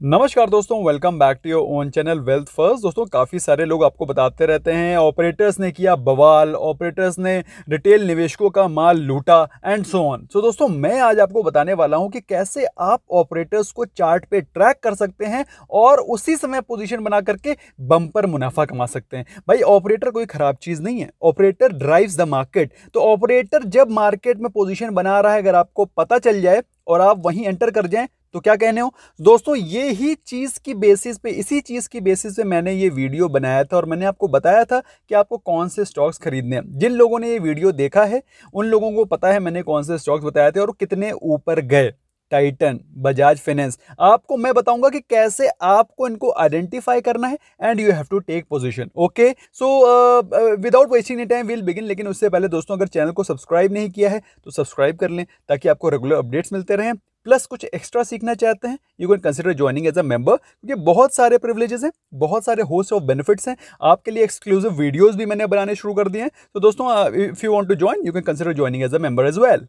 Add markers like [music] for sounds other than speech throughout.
नमस्कार दोस्तों welcome back to your own channel wealth first दोस्तों, काफ़ी सारे लोग आपको बताते रहते हैं ऑपरेटर्स ने किया बवाल ऑपरेटर्स ने रिटेल निवेशकों का माल लूटा एंड सो ऑन सो दोस्तों, मैं आज आपको बताने वाला हूँ कि कैसे आप ऑपरेटर्स को चार्ट पे ट्रैक कर सकते हैं और उसी समय पोजिशन बना करके बम्पर मुनाफा कमा सकते हैं। भाई ऑपरेटर कोई ख़राब चीज़ नहीं है। ऑपरेटर ड्राइव्स द मार्केट तो ऑपरेटर जब मार्केट में पोजिशन बना रहा है, अगर आपको पता चल जाए और आप वहीं एंटर कर जाएँ तो क्या कहने हो? दोस्तों, ये ही चीज़ की बेसिस पे, इसी चीज़ की बेसिस पे मैंने ये वीडियो बनाया था और मैंने आपको बताया था कि आपको कौन से स्टॉक्स खरीदने हैं। जिन लोगों ने ये वीडियो देखा है, उन लोगों को पता है मैंने कौन से स्टॉक्स बताए थे और कितने ऊपर गए। टाइटन बजाज फाइनेंस आपको मैं बताऊँगा कि कैसे आपको इनको आइडेंटिफाई करना है and you have to take position okay so without wasting time will begin लेकिन उससे पहले दोस्तों, अगर चैनल को सब्सक्राइब नहीं किया है तो सब्सक्राइब कर लें, ताकि आपको रेगुलर अपडेट्स मिलते रहें। प्लस कुछ एक्स्ट्रा सीखना चाहते हैं you can consider joining as a member क्योंकि बहुत सारे प्रिविलेजेस हैं, बहुत सारे होस्ट ऑफ़ बेनिफिट्स हैं। आपके लिए एक्सक्लूसिव वीडियोस भी मैंने बनाने शुरू कर दिए हैं। तो दोस्तों if you want to join you can consider joining as a member as well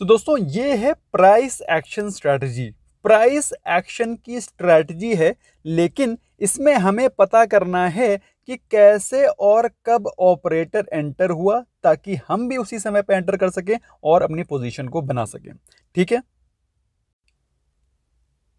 so दोस्तों, ये है price action strategy price action की स्ट्रैटेजी है, लेकिन इसमें हमें पता करना है कि कैसे और कब ऑपरेटर एंटर हुआ ताकि हम भी उसी समय पर एंटर कर सकें और अपनी पोजीशन को बना सकें। ठीक है?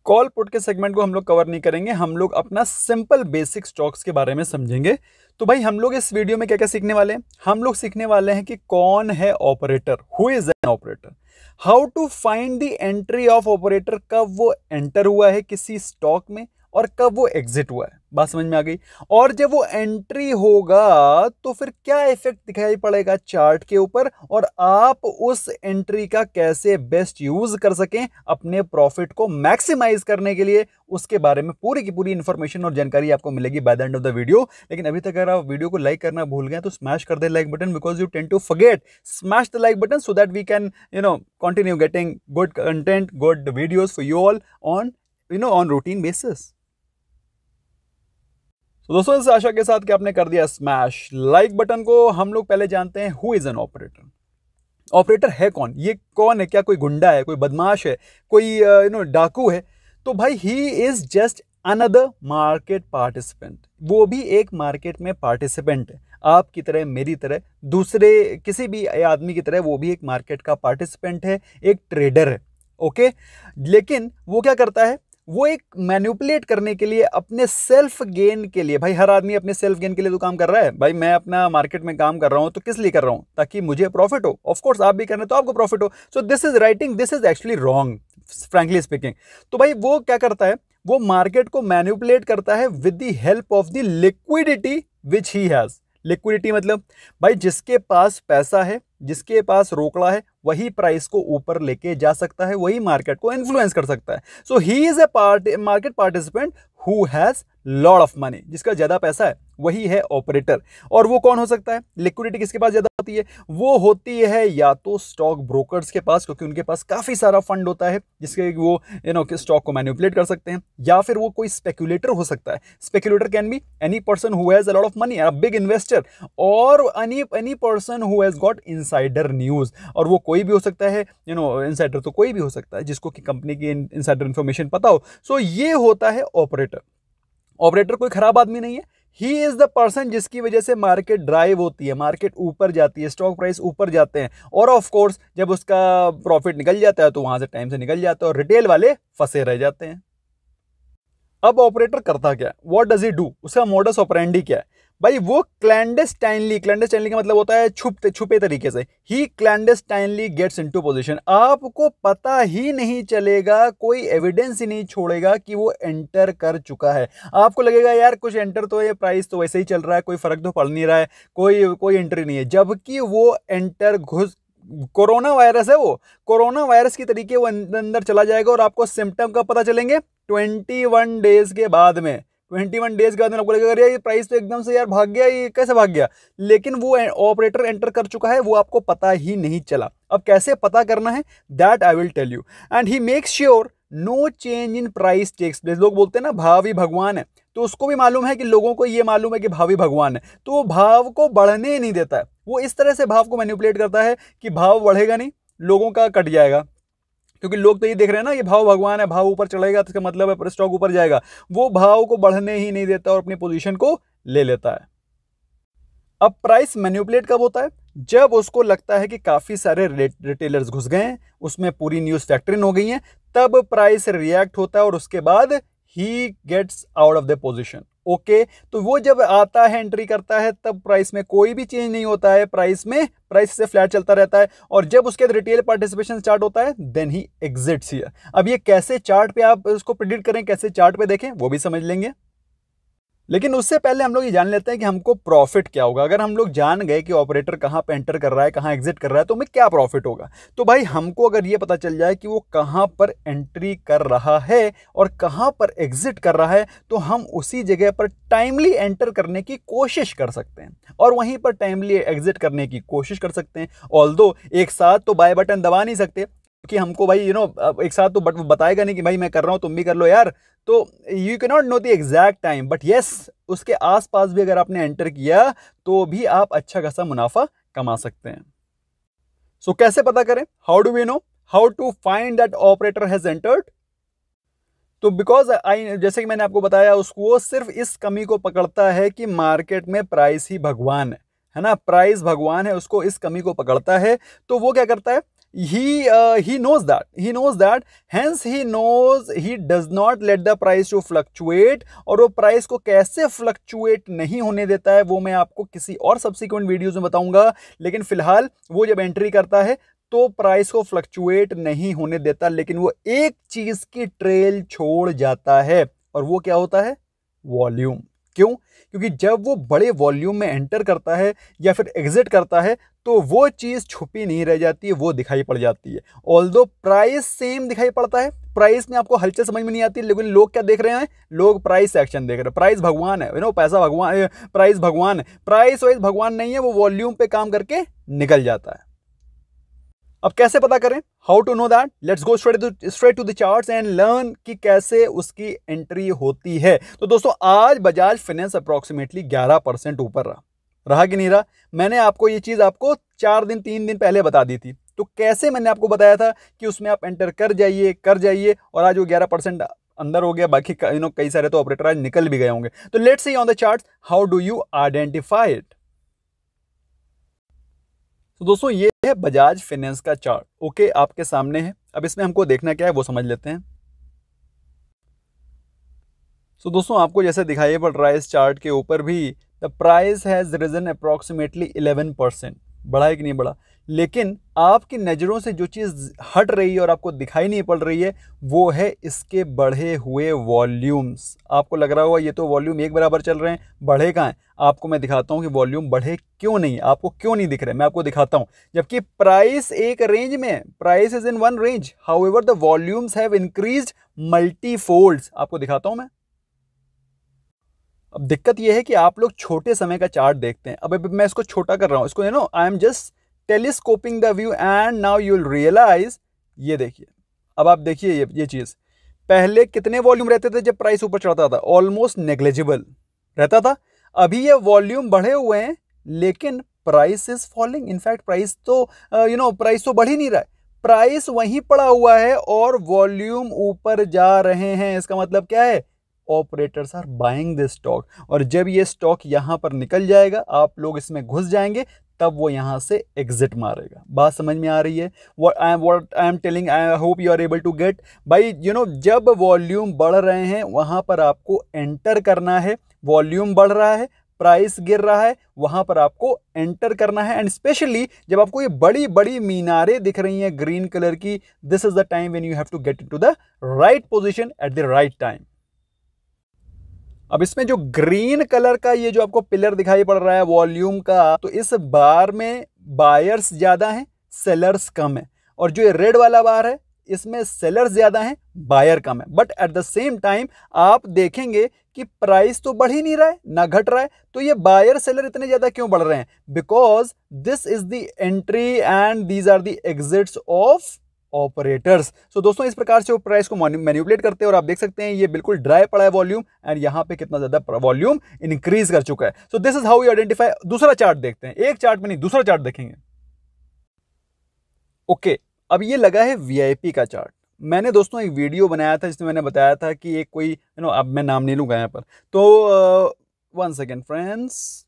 कॉल पुट के सेगमेंट को हम लोग कवर नहीं करेंगे, हम लोग अपना सिंपल बेसिक स्टॉक्स के बारे में समझेंगे। तो भाई, हम लोग इस वीडियो में क्या क्या सीखने वाले हैं? हम लोग सीखने वाले हैं कि कौन है operator who is an operator how to find the entry of operator कब वो एंटर हुआ है, किसी स्टॉक में? और कब वो एग्जिट हुआ है? बात समझ में आ गई? और जब वो एंट्री होगा तो फिर क्या इफ़ेक्ट दिखाई पड़ेगा चार्ट के ऊपर? और आप उस एंट्री का कैसे बेस्ट यूज़ कर सकें अपने प्रॉफिट को मैक्सिमाइज करने के लिए? उसके बारे में पूरी की पूरी इंफॉर्मेशन और जानकारी आपको मिलेगी by the end of the video लेकिन अभी तक अगर आप वीडियो को लाइक करना भूल गए तो स्मैश कर दे like button because you tend to forget smash the like button so that we can you know continue getting good content good videos for you all on you know on routine basis तो दोस्तों, इस आशा के साथ कि आपने कर दिया smash like button को। हम लोग पहले जानते हैं who is an operator operator है कौन? ये कौन है? क्या कोई गुंडा है? कोई बदमाश है? कोई यू नो डाकू है? तो भाई he is just another market participant वो भी एक मार्केट में पार्टिसिपेंट है। आपकी तरह, मेरी तरह, दूसरे किसी भी आदमी की तरह वो भी एक मार्केट का पार्टिसिपेंट है, एक ट्रेडर है। ओके लेकिन वो क्या करता है? वो एक मैन्युपुलेट करने के लिए, अपने सेल्फ गेन के लिए, भाई हर आदमी अपने सेल्फ गेन के लिए तो काम कर रहा है। भाई मैं अपना मार्केट में काम कर रहा हूँ तो किस लिए कर रहा हूँ? ताकि मुझे प्रॉफिट हो। ऑफकोर्स आप भी कर रहे हैं तो आपको प्रॉफिट हो। So this is writing this is actually wrong frankly speaking तो भाई वो क्या करता है? वो मार्केट को मैन्युपुलेट करता है with the help of the liquidity which he has liquidity मतलब भाई जिसके पास पैसा है, जिसके पास रोकड़ा है वही प्राइस को ऊपर लेके जा सकता है, वही मार्केट को इन्फ्लुएंस कर सकता है। So he is a part market participant who has lord of money जिसका ज़्यादा पैसा है, वही है ऑपरेटर और वो कौन हो सकता है? लिक्विडिटी किसके पास ज़्यादा होती है वो होती है या तो स्टॉक ब्रोकर्स के पास क्योंकि उनके पास काफ़ी सारा फंड होता है जिसके वो यू नो कि स्टॉक को मैन्युपुलेट कर सकते हैं या फिर वो कोई स्पेक्यूलेटर हो सकता है। Speculator can be any person who has a lot of money a big investor और any any person who has got insider news और वो कोई भी हो सकता है यू नो इनसाइडर तो कोई भी हो सकता है जिसको कि कंपनी की इनसाइडर इन्फॉर्मेशन पता हो। सो so, ये होता है ऑपरेटर ऑपरेटर कोई खराब आदमी नहीं है ही इज़ द पर्सन जिसकी वजह से मार्केट ड्राइव होती है मार्केट ऊपर जाती है स्टॉक प्राइस ऊपर जाते हैं। और ऑफ़ कोर्स जब उसका प्रॉफिट निकल जाता है तो वहाँ से टाइम से निकल जाता है और रिटेल वाले फंसे रह जाते हैं। अब ऑपरेटर करता क्या वॉट डज ही डू उसका मोडस ऑपरेंडी क्या है? भाई, वो क्लैंडेस्टाइनली क्लैंडेस्टाइनली का मतलब होता है छुपते, छुपे तरीके से। He clandestinely gets into position आपको पता ही नहीं चलेगा, कोई एविडेंस ही नहीं छोड़ेगा कि वो एंटर कर चुका है। आपको लगेगा, यार, कुछ एंटर तो ये प्राइस तो वैसे ही चल रहा है, कोई फ़र्क तो पड़ नहीं रहा है, कोई कोई एंट्री नहीं है। जबकि वो एंटर घुस, कोरोना वायरस है वो। कोरोना वायरस की तरीके वो अंदर चला जाएगा और आपको सिम्टम कब पता चलेंगे? ट्वेंटी वन डेज़ के बाद में। ट्वेंटी वन डेज़ के बाद आपको लगेगा ये प्राइस तो एकदम से यार भाग गया, ये कैसे भाग गया? लेकिन वो ऑपरेटर एंटर कर चुका है, वो आपको पता ही नहीं चला। अब कैसे पता करना है? That I will tell you and he makes sure no change in price takes place लोग बोलते हैं ना, भावी भगवान है। तो उसको भी मालूम है कि लोगों को ये मालूम है कि भावी भगवान है। तो वो भाव को बढ़ने नहीं देता है। वो इस तरह से भाव को मैनिपुलेट करता है कि भाव बढ़ेगा नहीं, लोगों का कट जाएगा। क्योंकि लोग तो ये देख रहे हैं ना, ये भाव भगवान है, भाव ऊपर चढ़ेगा तो इसका मतलब है स्टॉक ऊपर जाएगा। वो भाव को बढ़ने ही नहीं देता और अपनी पोजीशन को ले लेता है। अब प्राइस मैन्युपुलेट कब होता है? जब उसको लगता है कि काफ़ी सारे रिटेलर्स घुस गए हैं, उसमें पूरी न्यूज़ फैक्ट्रिन हो गई है, तब प्राइस रिएक्ट होता है और उसके बाद he gets out of the position. Okay तो वो जब आता है एंट्री करता है, तब प्राइस में कोई भी चेंज नहीं होता है प्राइस में प्राइस से फ्लैट चलता रहता है और जब उसके बाद रिटेल पार्टिसिपेशन स्टार्ट होता है देन ही एग्जिट्स हियर अब ये कैसे चार्ट पे आप इसको प्रिडिक्ट करें, कैसे चार्ट पे देखें, वो भी समझ लेंगे। लेकिन उससे पहले हम लोग ये जान लेते हैं कि हमको प्रॉफिट क्या होगा। अगर हम लोग जान गए कि ऑपरेटर कहाँ पे एंटर कर रहा है, कहाँ एग्जिट कर रहा है तो हमें क्या प्रॉफिट होगा? तो भाई हमको अगर ये पता चल जाए कि वो कहाँ पर एंट्री कर रहा है और कहाँ पर एग्जिट कर रहा है तो हम उसी जगह पर टाइमली एंटर करने की कोशिश कर सकते हैं। और वहीं पर टाइमली एग्जिट करने की कोशिश कर सकते हैं। ऑल एक साथ तो बाय बटन दबा नहीं सकते कि हमको भाई यू नो एक साथ तो बट बताएगा नहीं कि भाई मैं कर रहा हूँ, तुम भी कर लो यार। तो you can not know the exact time but yes उसके आसपास भी अगर आपने एंटर किया तो भी आप अच्छा खासा मुनाफा कमा सकते हैं। सो so, कैसे पता करें? How do we know how to find that operator has entered तो बिकॉज़ आई जैसे कि मैंने आपको बताया उसको सिर्फ़ इस कमी को पकड़ता है कि मार्केट में प्राइस ही भगवान है। है ना? प्राइस भगवान है उसको इस कमी को पकड़ता है तो वो क्या करता है? He uh, he knows that. He knows that. Hence he knows he does not let the price to fluctuate और वो प्राइस को कैसे फ्लक्चुएट नहीं होने देता है वो मैं आपको किसी और सब्सिक्वेंट वीडियोस में बताऊँगा। लेकिन फ़िलहाल वो जब एंट्री करता है तो प्राइस को फ्लक्चुएट नहीं होने देता लेकिन वो एक चीज़ की ट्रेल छोड़ जाता है। और वो क्या होता है? वॉल्यूम क्यों? क्योंकि जब वो बड़े वॉल्यूम में एंटर करता है या फिर एग्जिट करता है तो वो चीज़ छुपी नहीं रह जाती है वो दिखाई पड़ जाती है। ऑल दो प्राइस सेम दिखाई पड़ता है प्राइस में आपको हलचल समझ में नहीं आती, लेकिन लोग क्या देख रहे हैं? लोग प्राइस एक्शन देख रहे हैं। प्राइस भगवान है यू नो पैसा भगवान प्राइस भगवान है। प्राइस वाइज भगवान नहीं है, वो वॉल्यूम पे काम करके निकल जाता है। अब कैसे पता करें? How to know that let's go straight straight to the charts and learn कि कैसे उसकी एंट्री होती है। तो दोस्तों, आज बजाज फाइनेंस अप्रोक्सीमेटली 11 परसेंट ऊपर रहा। रहा कि नहीं रहा? मैंने आपको ये चीज़ आपको चार दिन, तीन दिन पहले बता दी थी। तो कैसे मैंने आपको बताया था कि उसमें आप एंटर कर जाइए कर जाइए और आज वो ग्यारह परसेंट अंदर हो गया, बाकी यू नो कई सारे तो ऑपरेटर आज निकल भी गए होंगे। तो let's see on the chart how do you identify it तो दोस्तों ये है बजाज फाइनेंस का चार्ट। ओके आपके सामने है। अब इसमें हमको देखना क्या है वो समझ लेते हैं। सो so, दोस्तों आपको जैसे दिखाई पड़ रहा है इस चार्ट के ऊपर भी the price has risen approximately eleven percent बढ़ा है कि नहीं बढ़ा? लेकिन आपकी नज़रों से जो चीज़ हट रही है और आपको दिखाई नहीं पड़ रही है, वो है इसके बढ़े हुए वॉल्यूम्स। आपको लग रहा होगा, ये तो वॉल्यूम एक बराबर चल रहे हैं, बढ़े कहाँ हैं? आपको मैं दिखाता हूँ कि वॉल्यूम बढ़े क्यों नहीं आपको क्यों नहीं दिख रहे मैं आपको दिखाता हूँ। जबकि प्राइस एक रेंज में price is in one range. However the volumes have increase multi folds आपको दिखाता हूँ मैं। अब दिक्कत यह है कि आप लोग छोटे समय का चार्ट देखते हैं। अब मैं इसको छोटा कर रहा हूँ। इसको you know I am just telescoping the view and now you will realise ये देखिए, अब आप देखिए ये ये चीज़। पहले कितने वॉल्यूम रहते थे जब प्राइस ऊपर चढ़ता था? ऑलमोस्ट नेग्लेजिबल रहता था। अभी ये वॉल्यूम बढ़े हुए हैं, लेकिन price is falling in fact price तो यू नो प्राइस तो बढ़ ही नहीं रहा है। प्राइस वहीं पड़ा हुआ है और वॉल्यूम ऊपर जा रहे हैं। इसका मतलब क्या है? Operators are buying this stock और जब ये स्टॉक यहाँ पर निकल जाएगा, आप लोग इसमें घुस जाएँगे तब वो यहाँ से एग्जिट मारेगा। बात समझ में आ रही है? What I what I am telling I hope you are able to get भाई यू नो जब वॉल्यूम बढ़ रहे हैं, वहाँ पर आपको एंटर करना है। वॉल्यूम बढ़ रहा है प्राइस गिर रहा है, वहाँ पर आपको एंटर करना है। एंड स्पेशली जब आपको ये बड़ी बड़ी मीनारें दिख रही हैं ग्रीन कलर की this is the time when you have to get to the right position at the right time अब इसमें जो ग्रीन कलर का ये जो आपको पिलर दिखाई पड़ रहा है, वॉल्यूम का तो इस बार में बायर्स ज़्यादा हैं, सेलर्स कम है। और जो ये रेड वाला बार है, इसमें सेलर्स ज़्यादा हैं, बायर कम है। But at the same time, आप देखेंगे कि प्राइस तो बढ़ ही नहीं रहा है, ना घट रहा है तो ये बायर सेलर इतने ज़्यादा क्यों बढ़ रहे हैं? Because this is the entry and these are the exits of operators so दोस्तों इस प्रकार से वो प्राइस को मैन्युपुलेट करते हैं और आप देख सकते हैं ये बिल्कुल ड्राई पड़ा है वॉल्यूम एंड यहाँ पे कितना ज़्यादा वॉल्यूम इंक्रीज कर चुका है। So this is how you identify दूसरा चार्ट देखते हैं। एक चार्ट में नहीं दूसरा चार्ट देखेंगे। ओके okay, अब ये लगा है वीआईपी का चार्ट मैंने दोस्तों एक वीडियो बनाया था जिसमें मैंने बताया था कि एक कोई यू नो अब मैं नाम नहीं लूँगा यहाँ पर। तो वन सेकेंड फ्रेंड्स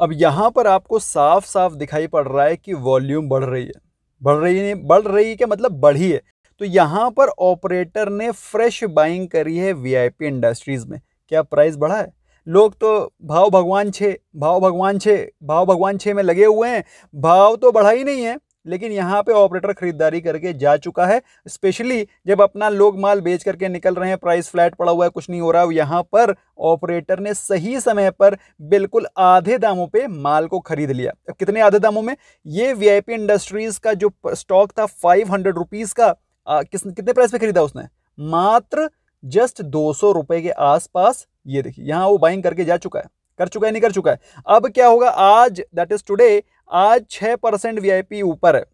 अब यहाँ पर आपको साफ़ साफ़ दिखाई पड़ रहा है कि वॉल्यूम बढ़ रही है। बढ़ रही नहीं बढ़ रही के क्या? मतलब बढ़ी है। तो यहाँ पर ऑपरेटर ने फ्रेश बाइंग करी है वीआईपी इंडस्ट्रीज़ में। क्या प्राइस बढ़ा है? लोग तो भाव भगवान छे, भाव भगवान छे, भाव भगवान छे में लगे हुए हैं। भाव तो बढ़ा ही नहीं है। लेकिन यहाँ पे ऑपरेटर खरीदारी करके जा चुका है स्पेशली जब अपना लोग माल बेच करके निकल रहे हैं प्राइस फ्लैट पड़ा हुआ है कुछ नहीं हो रहा है यहाँ पर ऑपरेटर ने सही समय पर बिल्कुल आधे दामों पे माल को खरीद लिया। अब कितने आधे दामों में? ये वीआईपी इंडस्ट्रीज़ का जो स्टॉक था फाइव हंड्रेड रुपीज़ का आ, किस कितने प्राइस पे खरीदा उसने? मात्र जस्ट दो सौ रुपए के आसपास ये देखिए यहाँ वो बाइंग करके जा चुका है कर चुका है नहीं कर चुका है। अब क्या होगा? आज दैट इज़ टुडे आज छह परसेंट वीआईपी ऊपर है।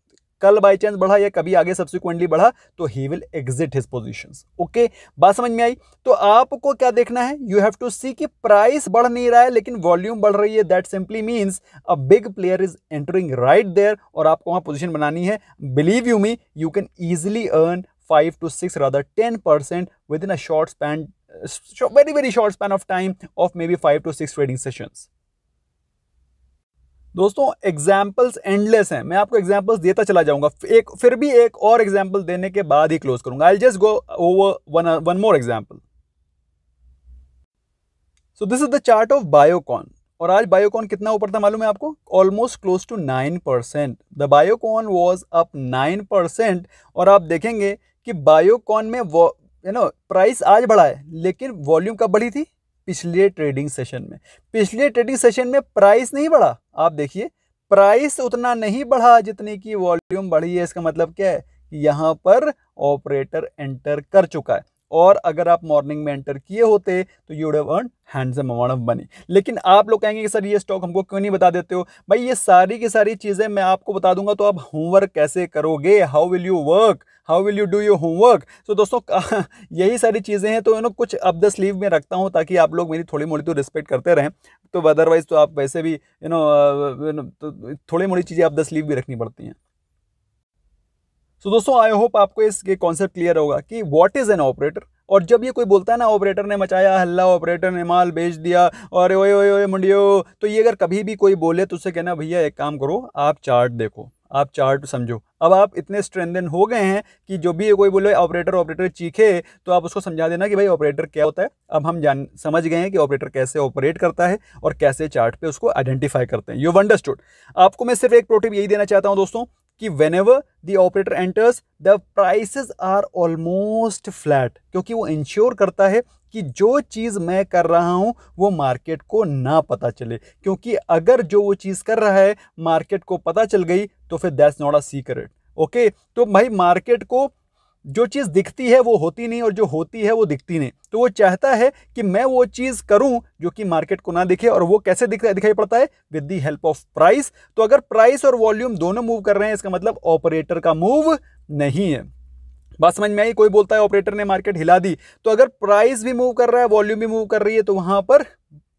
कल बाई चांस बढ़ा, या कभी आगे सब्सिक्वेंटली बढ़ा तो he will exit his position okay बात समझ में आई? तो आपको क्या देखना है? यू हैव टू सी कि प्राइस बढ़ नहीं रहा है, लेकिन वॉल्यूम बढ़ रही है। That simply means a big player is entering right there और आपको वहाँ पोजिशन बनानी है। Believe you me you can easily earn five to six rather ten percent within a short span very very short span of time of maybe five to six trading sessions दोस्तों examples endless हैं। मैं आपको examples देता चला जाऊँगा। एक, फिर भी एक और एग्ज़ाम्पल देने के बाद ही क्लोज करूँगा। I just go over one one more example so this is the chart of Biocon और आज बायोकॉन कितना ऊपर था मालूम है आपको? Almost close to nine percent the Biocon was up nine percent और आप देखेंगे कि बायोकॉन में यू नो प्राइस आज बढ़ा है, लेकिन वॉल्यूम कब बढ़ी थी? पिछले ट्रेडिंग सेशन में। पिछले ट्रेडिंग सेशन में प्राइस नहीं बढ़ा। आप देखिए प्राइस उतना नहीं बढ़ा जितनी की वॉल्यूम बढ़ी है। इसका मतलब क्या है यहाँ पर ऑपरेटर एंटर कर चुका है। और अगर आप मॉर्निंग में एंटर किए होते तो you would earn handsome amount of money लेकिन आप लोग कहेंगे कि, सर, ये स्टॉक हमको क्यों नहीं बता देते हो? भाई, ये सारी की सारी चीज़ें मैं आपको बता दूँगा तो आप होमवर्क कैसे करोगे? How will you work how will you do your homework तो दोस्तों, [laughs] यही सारी चीज़ें हैं तो यू नो कुछ अब द स्लीव में रखता हूँ, ताकि आप लोग मेरी थोड़ी मोड़ी तो रिस्पेक्ट करते रहें। तो अदरवाइज़ तो आप वैसे भी यू नो थोड़ी मोड़ी चीज़ें अब द स्लीव भी रखनी पड़ती हैं। सो दोस्तों आई होप आपको इसके कॉन्सेप्ट क्लियर होगा कि व्हाट इज़ एन ऑपरेटर और जब ये कोई बोलता है ना ऑपरेटर ने मचाया, हल्ला ऑपरेटर ने माल बेच दिया, और ओए ओए ओए, मुंडियो तो ये अगर कभी भी कोई बोले तो उससे कहना, भैया, एक काम करो, आप चार्ट देखो, आप चार्ट समझो। अब आप इतने स्ट्रेंदन हो गए हैं कि जो भी कोई बोले ऑपरेटर ऑपरेटर चीखे तो आप उसको समझा देना कि भाई ऑपरेटर क्या होता है। अब हम जान, समझ गए हैं कि ऑपरेटर कैसे ऑपरेट करता है और कैसे चार्ट पे उसको आइडेंटिफाई करते हैं। यू अंडरस्टूड आपको मैं सिर्फ़ एक प्रोटिप यही देना चाहता हूँ दोस्तों कि whenever the operator enters the prices are almost flat क्योंकि वो इंश्योर करता है कि जो चीज़ मैं कर रहा हूँ, वो मार्केट को ना पता चले। क्योंकि अगर जो वो चीज़ कर रहा है मार्केट को पता चल गई तो फिर that's not a secret okay तो भाई मार्केट को जो चीज़ दिखती है वो होती नहीं और जो होती है वो दिखती नहीं। तो वो चाहता है कि मैं वो चीज़ करूँ जो कि मार्केट को ना दिखे और वो कैसे दिख, दिखाई पड़ता है? With the help of price तो अगर प्राइस और वॉल्यूम दोनों मूव कर रहे हैं इसका मतलब ऑपरेटर का मूव नहीं है। बात समझ में आई? कोई बोलता है ऑपरेटर ने मार्केट हिला दी। तो अगर प्राइस भी मूव कर रहा है वॉल्यूम भी मूव कर रही है तो वहाँ पर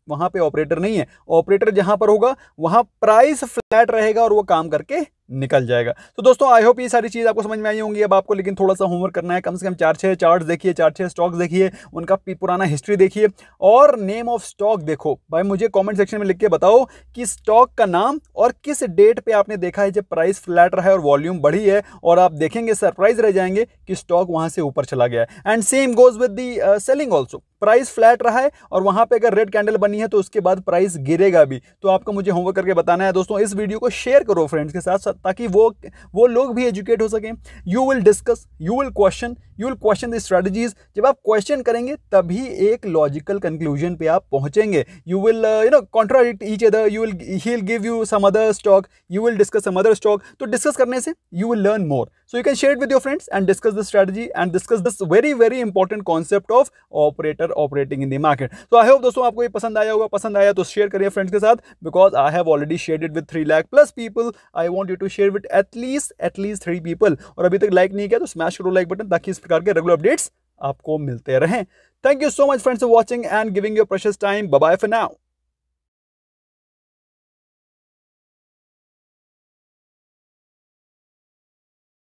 वहाँ पे ऑपरेटर नहीं है। ऑपरेटर जहाँ पर होगा वहाँ प्राइस फ्लैट रहेगा और वो काम करके निकल जाएगा। तो दोस्तों आई होप ये सारी चीज़ आपको समझ में आई होंगी। अब आपको लेकिन थोड़ा सा होमवर्क करना है। कम से कम चार छः चार्ट देखिए, चार छः स्टॉक्स देखिए, उनका पुराना हिस्ट्री देखिए। और नेम ऑफ़ स्टॉक देखो। भाई, मुझे कमेंट सेक्शन में लिख के बताओ कि स्टॉक का नाम और किस डेट पे आपने देखा है जब प्राइस फ्लैट रहा है और वॉल्यूम बढ़ी है। और आप देखेंगे सरप्राइज़ रह जाएँगे कि स्टॉक वहाँ से ऊपर चला गया है। And same goes with the selling also price flat रहा है और वहाँ पे अगर रेड कैंडल बनी है तो उसके बाद प्राइस गिरेगा भी। तो आपको मुझे होमवर्क करके बताना है। दोस्तों, इस वीडियो को शेयर करो फ्रेंड्स के साथ साथ ताकि वो वो लोग भी एजुकेट हो सकें। You will discuss you will question you will question the strategies जब आप क्वेश्चन करेंगे, तभी एक लॉजिकल कंक्लूजन पे आप पहुँचेंगे। You will you know contradict each other you will he will give you some other stock you will discuss some other stock तो discuss करने से you will learn more so you can share with your friends and discuss the strategy and discuss this very very important concept of operator operating in the market तो I hope दोस्तों आपको ये पसंद आया होगा, पसंद आया तो शेयर करिए फ्रेंड्स के साथ because I have already share it with three lakh plus people I want you to share with at least at least three people और अभी तक लाइक नहीं किया तो स्मैश करो लाइक बटन ताकि इस प्रकार के रेगुलर अपडेट्स आपको मिलते रहें. Thank you so much friends for watching and giving your precious time bye for now